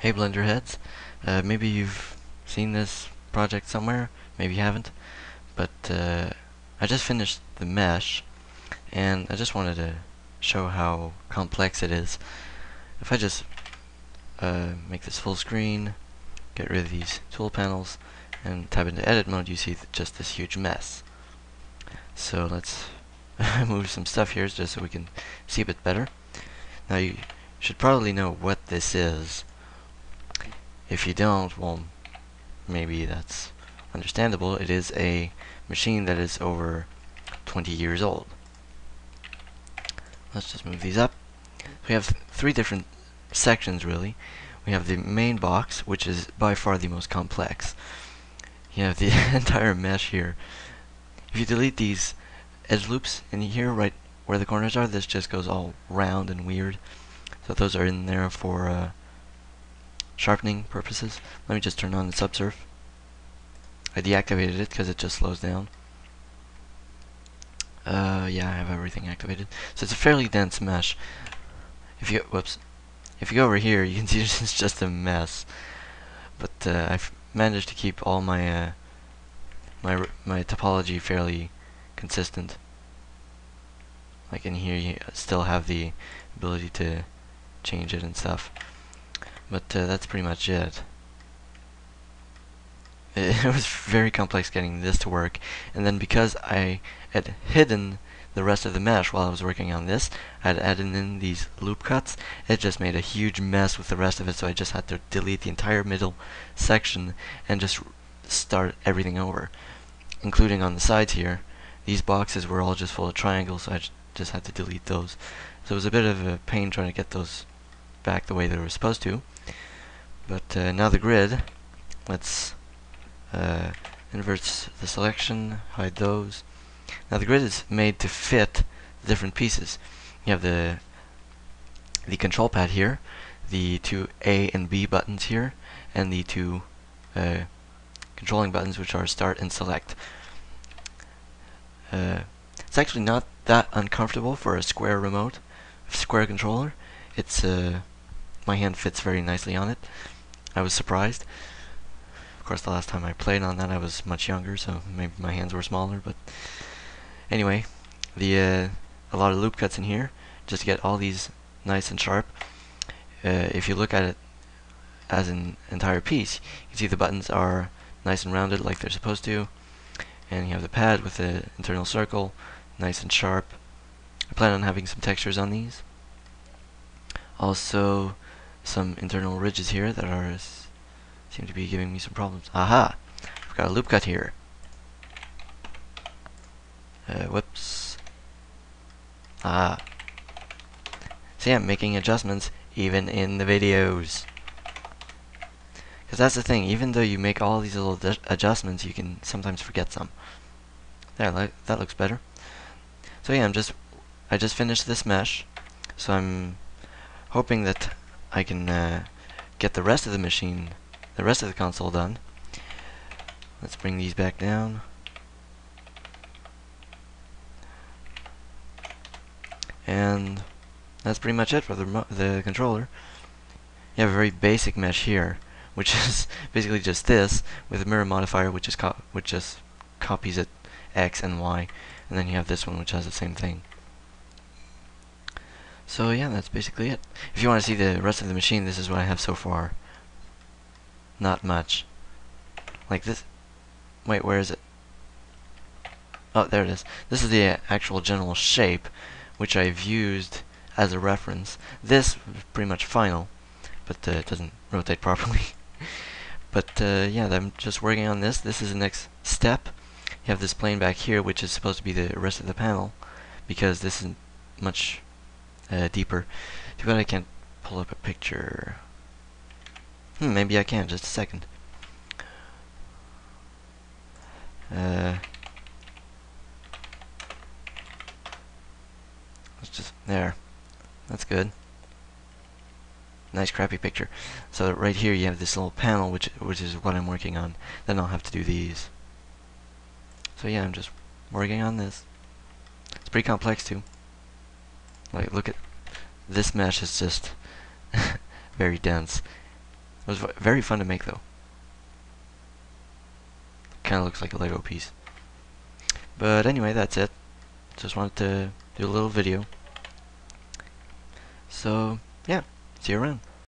Hey Blender heads, uh, maybe you've seen this project somewhere, maybe you haven't, but uh, I just finished the mesh and I just wanted to show how complex it is. If I just uh, make this full screen, get rid of these tool panels, and tab into edit mode, you see th just this huge mess. So let's move some stuff here just so we can see a bit better. Now you should probably know what this is. If you don't, well, maybe that's understandable. It is a machine that is over 20 years old. Let's just move these up. We have three different sections, really. We have the main box, which is by far the most complex. You have the entire mesh here. If you delete these edge loops in here, right where the corners are, this just goes all round and weird. So those are in there for uh, sharpening purposes. Let me just turn on the subsurf. I deactivated it because it just slows down. Uh, yeah, I have everything activated. So it's a fairly dense mesh. If you whoops, if you go over here, you can see it's just a mess. But uh, I've managed to keep all my uh, my my topology fairly consistent. Like in here, you still have the ability to change it and stuff. But uh, that's pretty much it. It was very complex getting this to work, and then because I had hidden the rest of the mesh while I was working on this, I had added in these loop cuts, it just made a huge mess with the rest of it, so I just had to delete the entire middle section and just start everything over, including on the sides here. These boxes were all just full of triangles, so I just had to delete those. So it was a bit of a pain trying to get those back the way they were supposed to. But uh, now the grid, let's uh, invert the selection, hide those. Now the grid is made to fit the different pieces. You have the the control pad here, the two A and B buttons here, and the two uh, controlling buttons which are start and select. Uh, it's actually not that uncomfortable for a square remote, square controller. It's uh, my hand fits very nicely on it. I was surprised. Of course, the last time I played on that, I was much younger, so maybe my hands were smaller. But anyway, the uh, a lot of loop cuts in here just to get all these nice and sharp. Uh, if you look at it as an entire piece, you can see the buttons are nice and rounded like they're supposed to, and you have the pad with the internal circle, nice and sharp. I plan on having some textures on these. Also, some internal ridges here that are seem to be giving me some problems. Aha! I've got a loop cut here. Uh, whoops. Ah. See, I'm making adjustments even in the videos. Because that's the thing, even though you make all these little adjustments, you can sometimes forget some. There, like, that looks better. So yeah, I'm just, I just finished this mesh, so I'm hoping that I can uh, get the rest of the machine, the rest of the console done. Let's bring these back down. And that's pretty much it for the, the controller. You have a very basic mesh here, which is basically just this with a mirror modifier, which is which just copies it x and y, and then you have this one, which has the same thing. So yeah, that's basically it. If you want to see the rest of the machine, this is what I have so far. Not much. Like this. Wait, where is it? Oh, there it is. This is the actual general shape, which I've used as a reference. This is pretty much final, but uh, it doesn't rotate properly. but uh, yeah, I'm just working on this. This is the next step. You have this plane back here, which is supposed to be the rest of the panel, because this is much uh, deeper. Too bad I can't pull up a picture. Hmm, maybe I can, just a second. Uh, let's just, there. That's good. Nice crappy picture. So right here you have this little panel, which which is what I'm working on. Then I'll have to do these. So yeah, I'm just working on this. It's pretty complex too. Like, look at this mesh is just very dense. It was very fun to make though. Kind of looks like a Lego piece. But anyway, that's it. Just wanted to do a little video. So, yeah, see you around.